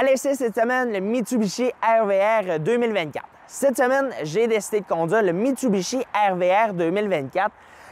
À l'essai cette semaine, le Mitsubishi RVR 2024. Cette semaine, j'ai décidé de conduire le Mitsubishi RVR 2024,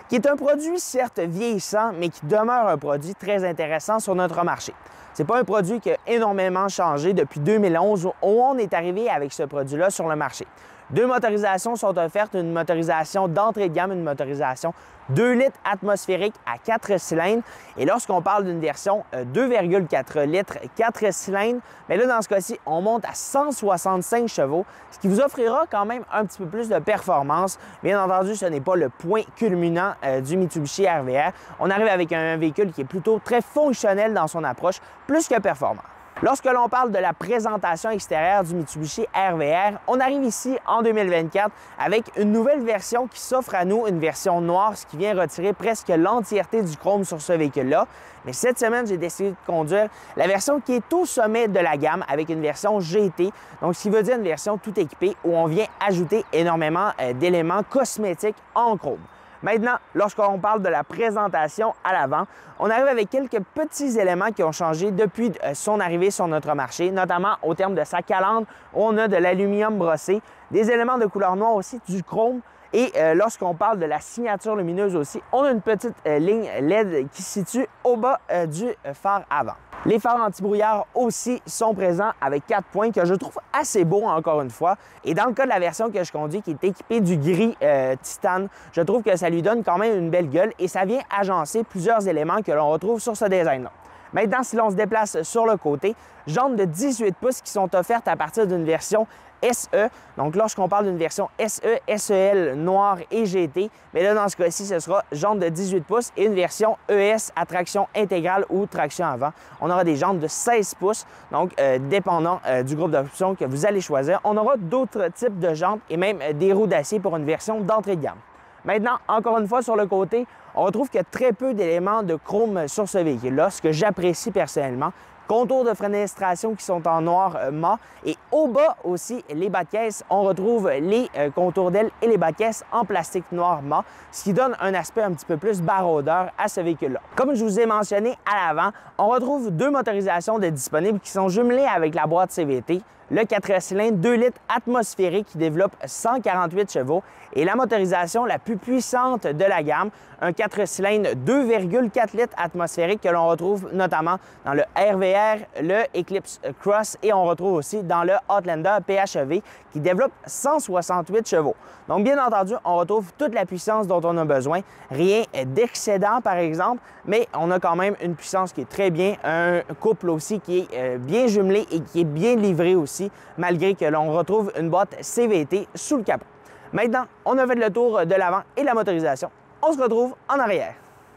qui est un produit certes vieillissant, mais qui demeure un produit très intéressant sur notre marché. Ce n'est pas un produit qui a énormément changé depuis 2011 où on est arrivé avec ce produit-là sur le marché. Deux motorisations sont offertes, une motorisation d'entrée de gamme, une motorisation 2 litres atmosphériques à 4 cylindres. Et lorsqu'on parle d'une version 2,4 euh, litres 4 cylindres, mais là, dans ce cas-ci, on monte à 165 chevaux, ce qui vous offrira quand même un petit peu plus de performance. Bien entendu, ce n'est pas le point culminant euh, du Mitsubishi RVR. On arrive avec un véhicule qui est plutôt très fonctionnel dans son approche, plus que performant. Lorsque l'on parle de la présentation extérieure du Mitsubishi RVR, on arrive ici en 2024 avec une nouvelle version qui s'offre à nous, une version noire, ce qui vient retirer presque l'entièreté du chrome sur ce véhicule-là. Mais cette semaine, j'ai décidé de conduire la version qui est au sommet de la gamme avec une version GT, donc ce qui veut dire une version tout équipée où on vient ajouter énormément euh, d'éléments cosmétiques en chrome. Maintenant, lorsqu'on parle de la présentation à l'avant, on arrive avec quelques petits éléments qui ont changé depuis euh, son arrivée sur notre marché, notamment au terme de sa calandre, on a de l'aluminium brossé, des éléments de couleur noire aussi, du chrome, et euh, lorsqu'on parle de la signature lumineuse aussi, on a une petite euh, ligne LED qui se situe au bas du phare avant. Les phares anti-brouillard aussi sont présents avec quatre points que je trouve assez beaux encore une fois. Et dans le cas de la version que je conduis qui est équipée du gris euh, titane, je trouve que ça lui donne quand même une belle gueule et ça vient agencer plusieurs éléments que l'on retrouve sur ce design-là. Maintenant, si l'on se déplace sur le côté, jantes de 18 pouces qui sont offertes à partir d'une version SE. Donc, lorsqu'on parle d'une version SE, SEL noir et GT, mais là, dans ce cas-ci, ce sera jantes de 18 pouces et une version ES à traction intégrale ou traction avant. On aura des jantes de 16 pouces, donc euh, dépendant euh, du groupe d'options que vous allez choisir. On aura d'autres types de jantes et même euh, des roues d'acier pour une version d'entrée de gamme. Maintenant, encore une fois, sur le côté, on retrouve qu'il y a très peu d'éléments de chrome sur ce véhicule-là, ce que j'apprécie personnellement contours de fenestration qui sont en noir euh, mat. Et au bas aussi, les bas de caisse, on retrouve les euh, contours d'ailes et les bas de caisse en plastique noir mat, ce qui donne un aspect un petit peu plus baroudeur à ce véhicule-là. Comme je vous ai mentionné à l'avant, on retrouve deux motorisations de disponibles qui sont jumelées avec la boîte CVT le 4 cylindres 2 litres atmosphérique qui développe 148 chevaux et la motorisation la plus puissante de la gamme, un 4 cylindres 2,4 litres atmosphérique que l'on retrouve notamment dans le RVR, le Eclipse Cross et on retrouve aussi dans le Outlander PHEV qui développe 168 chevaux. Donc bien entendu, on retrouve toute la puissance dont on a besoin, rien d'excédent par exemple, mais on a quand même une puissance qui est très bien, un couple aussi qui est euh, bien jumelé et qui est bien livré aussi malgré que l'on retrouve une boîte CVT sous le capot. Maintenant, on a fait le tour de l'avant et la motorisation. On se retrouve en arrière.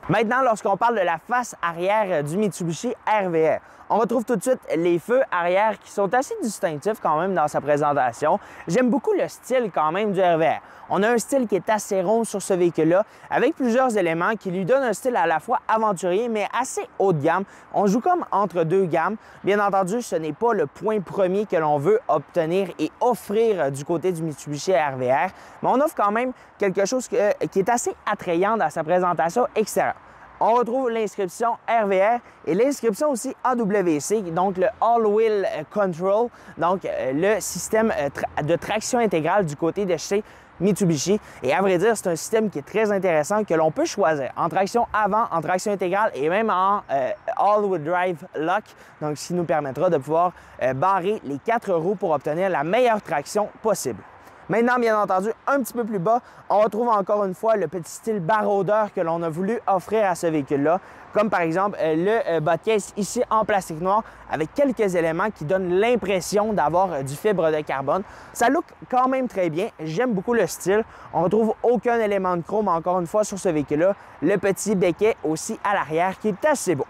Maintenant, lorsqu'on parle de la face arrière du Mitsubishi RVR, on retrouve tout de suite les feux arrière qui sont assez distinctifs quand même dans sa présentation. J'aime beaucoup le style quand même du RVR. On a un style qui est assez rond sur ce véhicule-là, avec plusieurs éléments qui lui donnent un style à la fois aventurier, mais assez haut de gamme. On joue comme entre deux gammes. Bien entendu, ce n'est pas le point premier que l'on veut obtenir et offrir du côté du Mitsubishi RVR, mais on offre quand même quelque chose qui est assez attrayant dans sa présentation extérieure on retrouve l'inscription RVR et l'inscription aussi AWC, donc le All-Wheel Control, donc euh, le système euh, de traction intégrale du côté de chez Mitsubishi. Et à vrai dire, c'est un système qui est très intéressant que l'on peut choisir en traction avant, en traction intégrale et même en euh, All-Wheel Drive Lock, donc ce qui nous permettra de pouvoir barrer les quatre roues pour obtenir la meilleure traction possible. Maintenant, bien entendu, un petit peu plus bas, on retrouve encore une fois le petit style baroudeur que l'on a voulu offrir à ce véhicule-là, comme par exemple euh, le euh, bas de ici en plastique noir avec quelques éléments qui donnent l'impression d'avoir euh, du fibre de carbone. Ça look quand même très bien, j'aime beaucoup le style. On retrouve aucun élément de chrome encore une fois sur ce véhicule-là. Le petit béquet aussi à l'arrière qui est assez beau.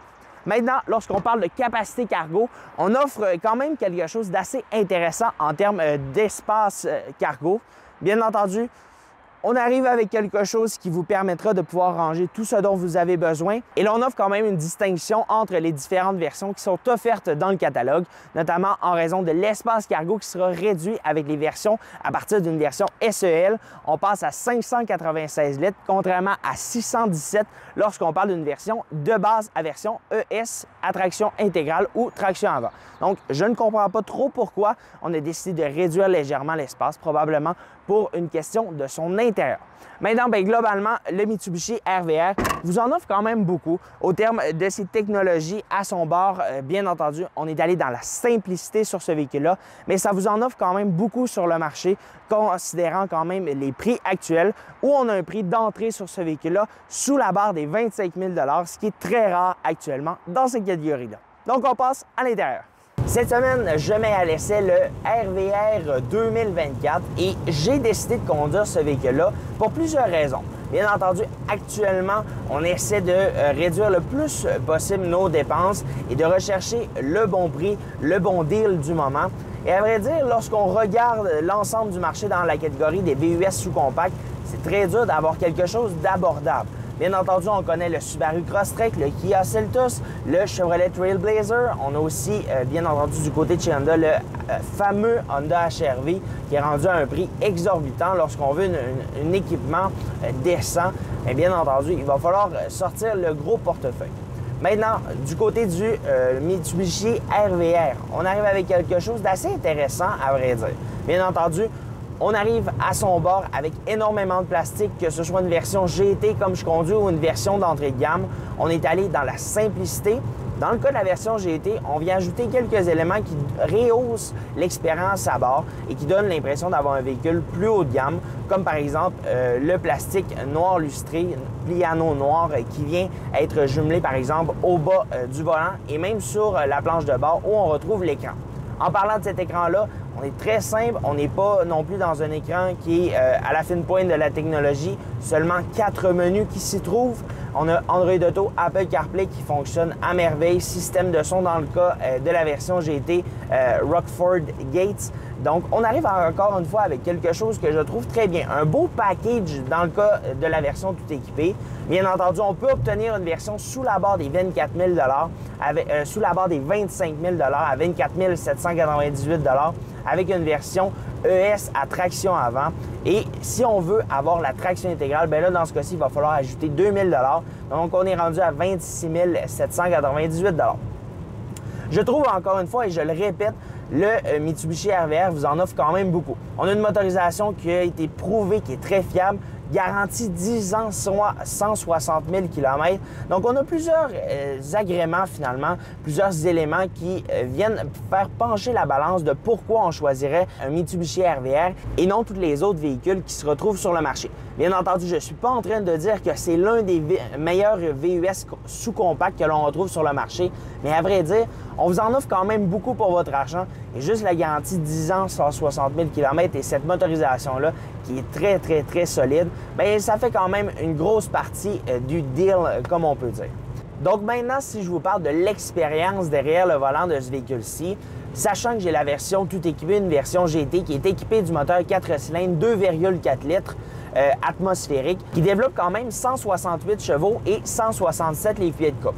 Maintenant, lorsqu'on parle de capacité cargo, on offre quand même quelque chose d'assez intéressant en termes euh, d'espace euh, cargo. Bien entendu, on arrive avec quelque chose qui vous permettra de pouvoir ranger tout ce dont vous avez besoin. Et là, on offre quand même une distinction entre les différentes versions qui sont offertes dans le catalogue, notamment en raison de l'espace cargo qui sera réduit avec les versions à partir d'une version SEL. On passe à 596 litres, contrairement à 617 lorsqu'on parle d'une version de base à version ES, à traction intégrale ou traction avant. Donc, je ne comprends pas trop pourquoi on a décidé de réduire légèrement l'espace, probablement pour une question de son intérieur. Maintenant, bien, globalement, le Mitsubishi RVR vous en offre quand même beaucoup au terme de ses technologies à son bord. Euh, bien entendu, on est allé dans la simplicité sur ce véhicule-là, mais ça vous en offre quand même beaucoup sur le marché, considérant quand même les prix actuels, où on a un prix d'entrée sur ce véhicule-là sous la barre des 25 000 ce qui est très rare actuellement dans cette catégorie-là. Donc, on passe à l'intérieur. Cette semaine, je mets à l'essai le RVR 2024 et j'ai décidé de conduire ce véhicule-là pour plusieurs raisons. Bien entendu, actuellement, on essaie de euh, réduire le plus possible nos dépenses et de rechercher le bon prix, le bon deal du moment. Et à vrai dire, lorsqu'on regarde l'ensemble du marché dans la catégorie des VUS sous-compacts, c'est très dur d'avoir quelque chose d'abordable. Bien entendu, on connaît le Subaru Crosstrek, le Kia Seltos, le Chevrolet Trailblazer. On a aussi, euh, bien entendu, du côté de chez le euh, fameux Honda HRV qui est rendu à un prix exorbitant lorsqu'on veut un équipement euh, décent. Et bien entendu, il va falloir sortir le gros portefeuille. Maintenant, du côté du Mitsubishi RVR, on arrive avec quelque chose d'assez intéressant, à vrai dire. Bien entendu, on arrive à son bord avec énormément de plastique, que ce soit une version GT comme je conduis ou une version d'entrée de gamme. On est allé dans la simplicité. Dans le cas de la version GT, on vient ajouter quelques éléments qui rehaussent l'expérience à bord et qui donnent l'impression d'avoir un véhicule plus haut de gamme, comme par exemple euh, le plastique noir lustré, pliano noir, euh, qui vient être jumelé par exemple au bas euh, du volant et même sur la planche de bord où on retrouve l'écran. En parlant de cet écran-là, on est très simple. On n'est pas non plus dans un écran qui est euh, à la fine pointe de la technologie. Seulement quatre menus qui s'y trouvent. On a Android Auto, Apple CarPlay qui fonctionne à merveille, système de son dans le cas euh, de la version GT euh, Rockford Gates. Donc, on arrive encore une fois avec quelque chose que je trouve très bien. Un beau package dans le cas de la version tout équipée. Bien entendu, on peut obtenir une version sous la barre des 24 000 avec, sous la barre des 25 000 à 24 798 avec une version ES à traction avant. Et si on veut avoir la traction intégrale, bien là, dans ce cas-ci, il va falloir ajouter 2000 Donc, on est rendu à 26 798 Je trouve encore une fois, et je le répète, le euh, Mitsubishi RVR vous en offre quand même beaucoup. On a une motorisation qui a été prouvée, qui est très fiable, garantie 10 ans, soit 160 000 km. Donc, on a plusieurs euh, agréments finalement, plusieurs éléments qui euh, viennent faire pencher la balance de pourquoi on choisirait un Mitsubishi RVR et non tous les autres véhicules qui se retrouvent sur le marché. Bien entendu, je ne suis pas en train de dire que c'est l'un des meilleurs VUS sous-compact que l'on retrouve sur le marché, mais à vrai dire, on vous en offre quand même beaucoup pour votre argent et juste la garantie 10 ans, 160 000 km et cette motorisation-là qui est très, très, très solide, bien, ça fait quand même une grosse partie euh, du deal, euh, comme on peut dire. Donc maintenant, si je vous parle de l'expérience derrière le volant de ce véhicule-ci, sachant que j'ai la version tout équipée, une version GT qui est équipée du moteur 4 cylindres 2,4 litres, euh, atmosphérique qui développe quand même 168 chevaux et 167 les de coupe.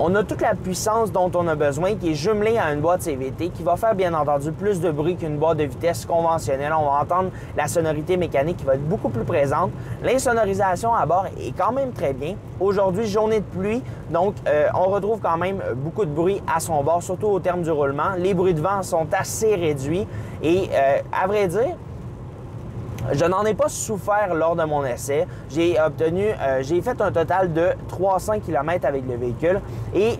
On a toute la puissance dont on a besoin qui est jumelée à une boîte CVT qui va faire bien entendu plus de bruit qu'une boîte de vitesse conventionnelle. On va entendre la sonorité mécanique qui va être beaucoup plus présente. L'insonorisation à bord est quand même très bien. Aujourd'hui, journée de pluie, donc euh, on retrouve quand même beaucoup de bruit à son bord, surtout au terme du roulement. Les bruits de vent sont assez réduits et euh, à vrai dire, je n'en ai pas souffert lors de mon essai. J'ai obtenu, euh, j'ai fait un total de 300 km avec le véhicule et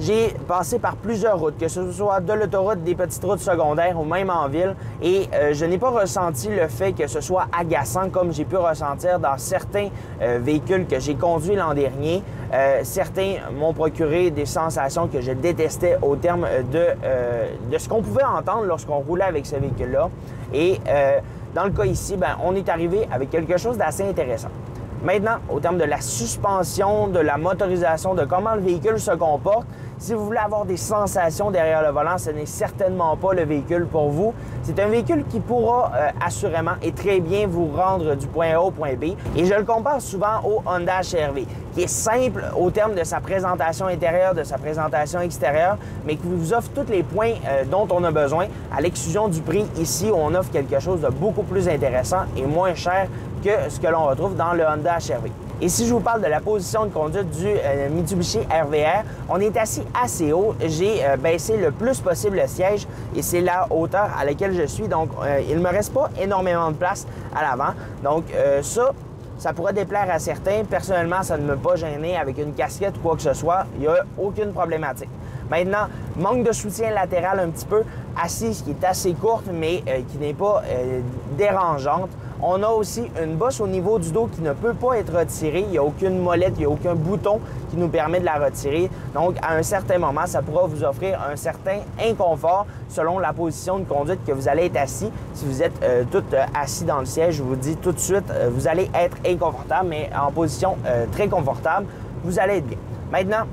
j'ai passé par plusieurs routes, que ce soit de l'autoroute, des petites routes secondaires ou même en ville, et euh, je n'ai pas ressenti le fait que ce soit agaçant comme j'ai pu ressentir dans certains euh, véhicules que j'ai conduits l'an dernier. certains m'ont procuré des sensations que je détestais au terme de, de ce qu'on pouvait entendre lorsqu'on roulait avec ce véhicule-là. Et dans le cas ici, ben, on est arrivé avec quelque chose d'assez intéressant. Maintenant, au terme de la suspension, de la motorisation, de comment le véhicule se comporte, Si vous voulez avoir des sensations derrière le volant, ce n'est certainement pas le véhicule pour vous. C'est un véhicule qui pourra euh, assurément et très bien vous rendre du point A au point B. Et je le compare souvent au Honda HRV, qui est simple au terme de sa présentation intérieure, de sa présentation extérieure, mais qui vous offre tous les points euh, dont on a besoin. À l'exclusion du prix, ici, on offre quelque chose de beaucoup plus intéressant et moins cher que ce que l'on retrouve dans le Honda HRV. Et si je vous parle de la position de conduite du euh, Mitsubishi RVR, on est assis assez haut. J'ai euh, baissé le plus possible le siège et c'est la hauteur à laquelle je suis. Donc, euh, il ne me reste pas énormément de place à l'avant. Donc, ça, ça pourrait déplaire à certains. Personnellement, ça ne me pas gêné avec une casquette ou quoi que ce soit. Il n'y a aucune problématique. Maintenant, manque de soutien latéral un petit peu, assise qui est assez courte, mais qui n'est pas dérangeante. On a aussi une bosse au niveau du dos qui ne peut pas être retirée. Il n'y a aucune molette, il n'y a aucun bouton qui nous permet de la retirer. Donc, à un certain moment, ça pourra vous offrir un certain inconfort selon la position de conduite que vous allez être assis. Si vous êtes euh, tout euh, assis dans le siège, je vous dis tout de suite, euh, vous allez être inconfortable, mais en position très confortable, vous allez être bien. Maintenant,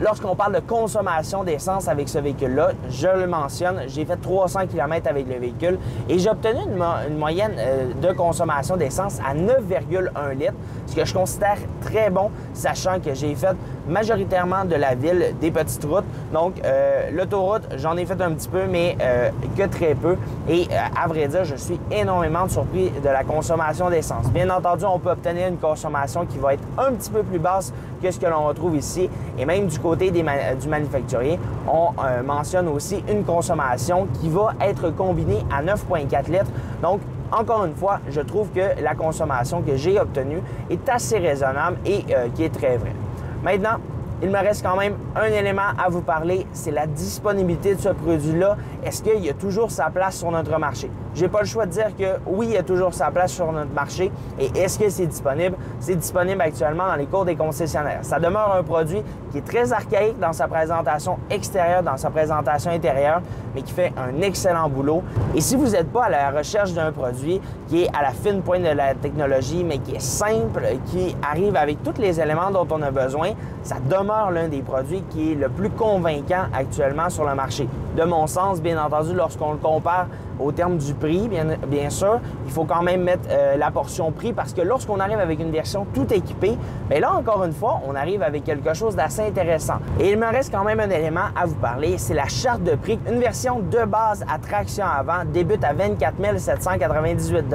Lorsqu'on parle de consommation d'essence avec ce véhicule-là, je le mentionne, j'ai fait 300 km avec le véhicule et j'ai obtenu une, moyenne euh, de consommation d'essence à 9,1 litres, ce que je considère très bon, sachant que j'ai fait majoritairement de la ville des petites routes. Donc, euh, l'autoroute, j'en ai fait un petit peu, mais euh, que très peu. Et à vrai dire, je suis énormément surpris de la consommation d'essence. Bien entendu, on peut obtenir une consommation qui va être un petit peu plus basse que ce que l'on retrouve ici. Et même du des du manufacturier, on euh, mentionne aussi une consommation qui va être combinée à 9,4 litres. Donc, encore une fois, je trouve que la consommation que j'ai obtenue est assez raisonnable et euh, qui est très vraie. Maintenant, il me reste quand même un élément à vous parler, c'est la disponibilité de ce produit-là. Est-ce qu'il y a toujours sa place sur notre marché? J'ai pas le choix de dire que oui, il y a toujours sa place sur notre marché. Et est-ce que c'est disponible? C'est disponible actuellement dans les cours des concessionnaires. Ça demeure un produit qui est très archaïque dans sa présentation extérieure, dans sa présentation intérieure, mais qui fait un excellent boulot. Et si vous n'êtes pas à la recherche d'un produit qui est à la fine pointe de la technologie, mais qui est simple, qui arrive avec tous les éléments dont on a besoin, ça demeure l'un des produits qui est le plus convaincant actuellement sur le marché. De mon sens, bien entendu, lorsqu'on le compare au terme du prix, bien, bien sûr, il faut quand même mettre euh, la portion prix parce que lorsqu'on arrive avec une version tout équipée, bien là, encore une fois, on arrive avec quelque chose d'assez intéressant. Et il me reste quand même un élément à vous parler, c'est la charte de prix. Une version de base à traction avant débute à 24 798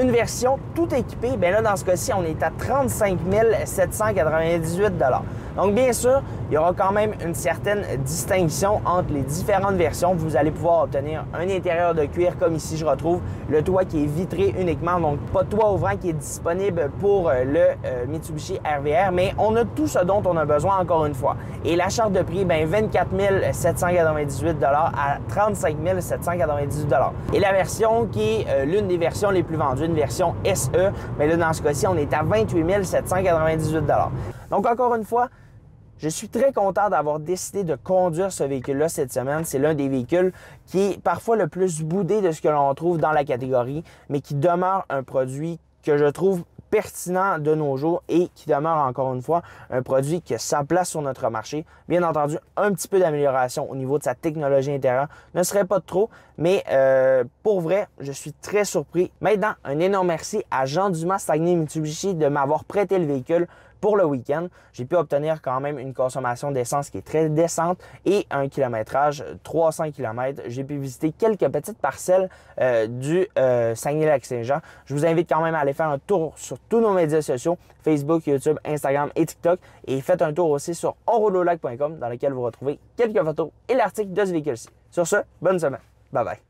une version tout équipée, bien là, dans ce cas-ci, on est à 35 798 Donc, bien sûr, il y aura quand même une certaine distinction entre les différentes versions. Vous allez pouvoir obtenir un intérieur de cuir comme ici, je retrouve le toit qui est vitré uniquement, donc pas de toit ouvrant qui est disponible pour euh, le euh, Mitsubishi RVR, mais on a tout ce dont on a besoin encore une fois. Et la charte de prix, bien 24 798 à 35 798 Et la version qui est euh, l'une des versions les plus vendues, d'une version SE. Mais là, dans ce cas-ci, on est à 28 798 Donc, encore une fois, je suis très content d'avoir décidé de conduire ce véhicule-là cette semaine. C'est l'un des véhicules qui est parfois le plus boudé de ce que l'on trouve dans la catégorie, mais qui demeure un produit que je trouve pertinent de nos jours et qui demeure encore une fois un produit qui a sa place sur notre marché. Bien entendu, un petit peu d'amélioration au niveau de sa technologie intérieure ne serait pas trop, mais euh, pour vrai, je suis très surpris. Maintenant, un énorme merci à Jean Dumas Stagné Mitsubishi de m'avoir prêté le véhicule pour le week-end. J'ai pu obtenir quand même une consommation d'essence qui est très décente et un kilométrage 300 km. J'ai pu visiter quelques petites parcelles euh, du euh, Saguenay-Lac-Saint-Jean. Je vous invite quand même à aller faire un tour sur tous nos médias sociaux, Facebook, YouTube, Instagram et TikTok. Et faites un tour aussi sur onroulolac.com dans lequel vous retrouvez quelques photos et l'article de ce véhicule-ci. Sur ce, bonne semaine. 拜拜。